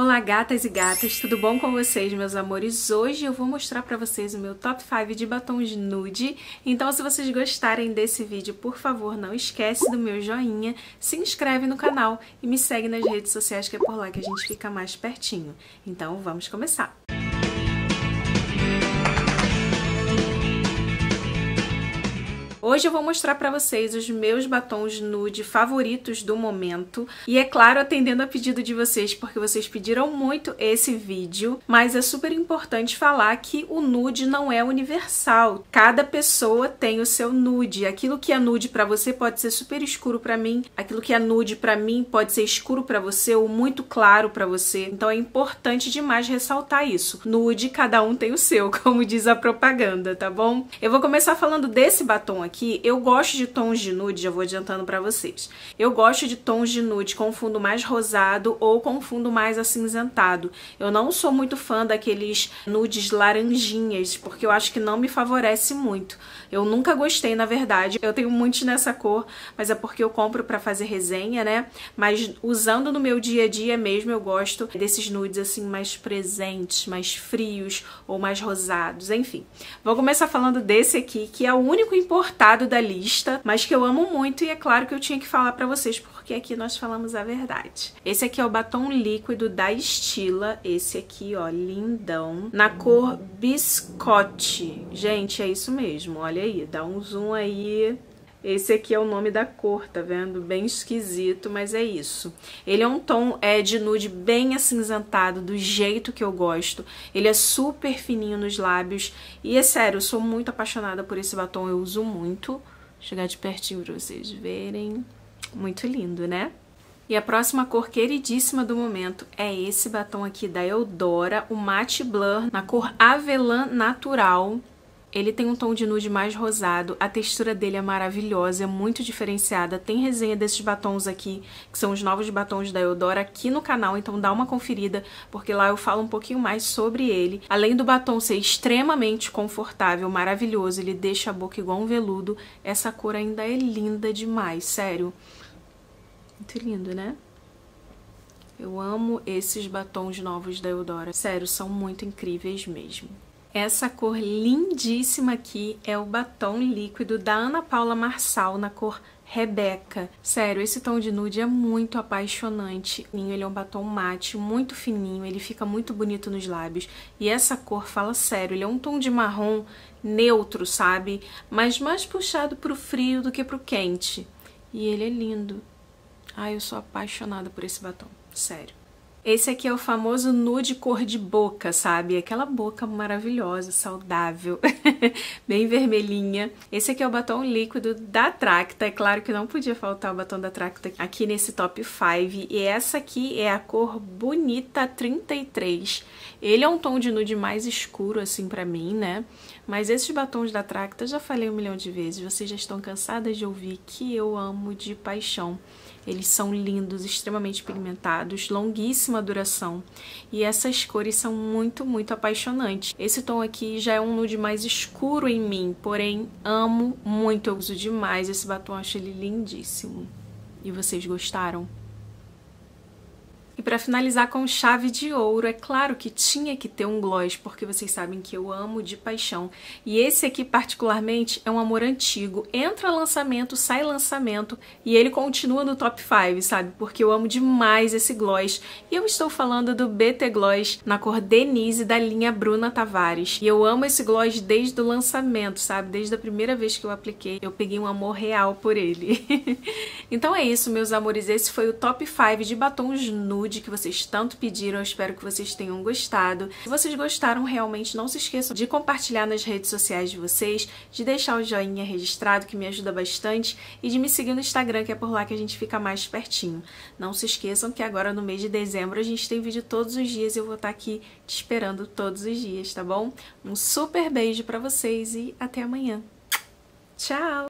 Olá gatas e gatas, tudo bom com vocês meus amores? Hoje eu vou mostrar pra vocês o meu top 5 de batons nude, então se vocês gostarem desse vídeo, por favor não esquece do meu joinha, se inscreve no canal e me segue nas redes sociais que é por lá que a gente fica mais pertinho. Então vamos começar! Hoje eu vou mostrar para vocês os meus batons nude favoritos do momento. E é claro, atendendo a pedido de vocês, porque vocês pediram muito esse vídeo. Mas é super importante falar que o nude não é universal. Cada pessoa tem o seu nude. Aquilo que é nude para você pode ser super escuro para mim. Aquilo que é nude para mim pode ser escuro para você ou muito claro para você. Então é importante demais ressaltar isso. Nude, cada um tem o seu, como diz a propaganda, tá bom? Eu vou começar falando desse batom aqui eu gosto de tons de nude, já vou adiantando para vocês. Eu gosto de tons de nude com fundo mais rosado ou com fundo mais acinzentado. Eu não sou muito fã daqueles nudes laranjinhas, porque eu acho que não me favorece muito. Eu nunca gostei, na verdade. Eu tenho muitos nessa cor, mas é porque eu compro para fazer resenha, né? Mas usando no meu dia a dia mesmo, eu gosto desses nudes assim mais presentes, mais frios ou mais rosados, enfim. Vou começar falando desse aqui, que é o único importado da lista, mas que eu amo muito e é claro que eu tinha que falar para vocês porque aqui nós falamos a verdade. Esse aqui é o batom líquido da Estila, esse aqui, ó, lindão, na cor biscote. Gente, é isso mesmo, Olha aí, dá um zoom aí. Esse aqui é o nome da cor, tá vendo? Bem esquisito, mas é isso. Ele é um tom é, de nude bem acinzentado, do jeito que eu gosto. Ele é super fininho nos lábios. E é sério, eu sou muito apaixonada por esse batom, eu uso muito. Vou chegar de pertinho pra vocês verem. Muito lindo, né? E a próxima cor queridíssima do momento é esse batom aqui da Eudora, o Matte Blur, na cor Avelã Natural. Ele tem um tom de nude mais rosado, a textura dele é maravilhosa, é muito diferenciada. Tem resenha desses batons aqui, que são os novos batons da Eudora, aqui no canal, então dá uma conferida, porque lá eu falo um pouquinho mais sobre ele. Além do batom ser extremamente confortável, maravilhoso, ele deixa a boca igual um veludo, essa cor ainda é linda demais, sério. Muito lindo, né? Eu amo esses batons novos da Eudora. Sério, são muito incríveis mesmo. Essa cor lindíssima aqui é o batom líquido da Ana Paula Marçal na cor Rebeca. Sério, esse tom de nude é muito apaixonante. Ele é um batom mate, muito fininho, ele fica muito bonito nos lábios. E essa cor, fala sério, ele é um tom de marrom neutro, sabe? Mas mais puxado pro frio do que pro quente. E ele é lindo. Ai, eu sou apaixonada por esse batom, sério. Esse aqui é o famoso nude cor de boca, sabe? Aquela boca maravilhosa, saudável, bem vermelhinha. Esse aqui é o batom líquido da Tracta. É claro que não podia faltar o batom da Tracta aqui nesse top 5. E essa aqui é a cor Bonita 33. Ele é um tom de nude mais escuro, assim, pra mim, né? Mas esses batons da Tracta, já falei um milhão de vezes, vocês já estão cansadas de ouvir que eu amo de paixão. Eles são lindos, extremamente pigmentados, longuíssima duração. E essas cores são muito, muito apaixonantes. Esse tom aqui já é um nude mais escuro em mim, porém amo muito, eu uso demais esse batom, acho ele lindíssimo. E vocês gostaram? E para finalizar com chave de ouro, é claro que tinha que ter um gloss, porque vocês sabem que eu amo de paixão. E esse aqui particularmente é um amor antigo. Entra lançamento, sai lançamento e ele continua no top 5, sabe? Porque eu amo demais esse gloss. E eu estou falando do BT Gloss na cor Denise da linha Bruna Tavares. E eu amo esse gloss desde o lançamento, sabe? Desde a primeira vez que eu apliquei, eu peguei um amor real por ele. então é isso, meus amores. Esse foi o top 5 de batons nude nude que vocês tanto pediram. Eu espero que vocês tenham gostado. Se vocês gostaram, realmente não se esqueçam de compartilhar nas redes sociais de vocês, de deixar o joinha registrado, que me ajuda bastante, e de me seguir no Instagram, que é por lá que a gente fica mais pertinho. Não se esqueçam que agora no mês de dezembro a gente tem vídeo todos os dias e eu vou estar aqui te esperando todos os dias, tá bom? Um super beijo para vocês e até amanhã. Tchau!